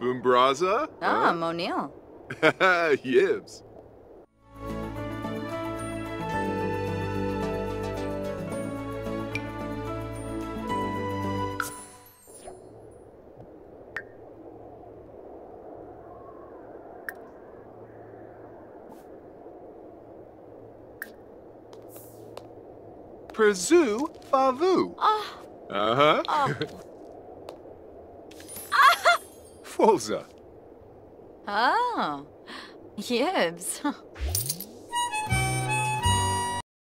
Boombraza? Ah, Monil. Huh? Yibs. Prezu Favu. Ah, Uh-huh. oh. Folza. oh. Yibs.